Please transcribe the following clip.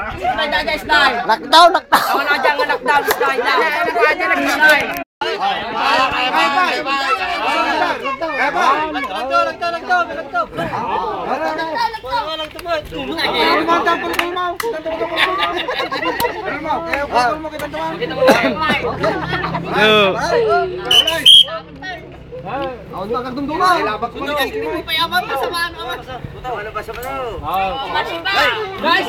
Lockdown, lockdown. Ako na dyan, lockdown, slide lang. Ako na dyan, slide. Ako na kagdum duma. Labak mo ni Payaman pa sa ano. Ano ba sa ano? Guys,